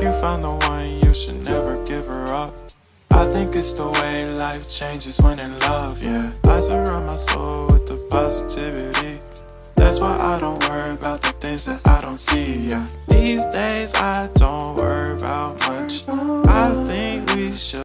You found the one, you should never give her up. I think it's the way life changes when in love, yeah. I surround my soul with the positivity. That's why I don't worry about the things that I don't see, yeah. These days I don't worry about much. I think we should.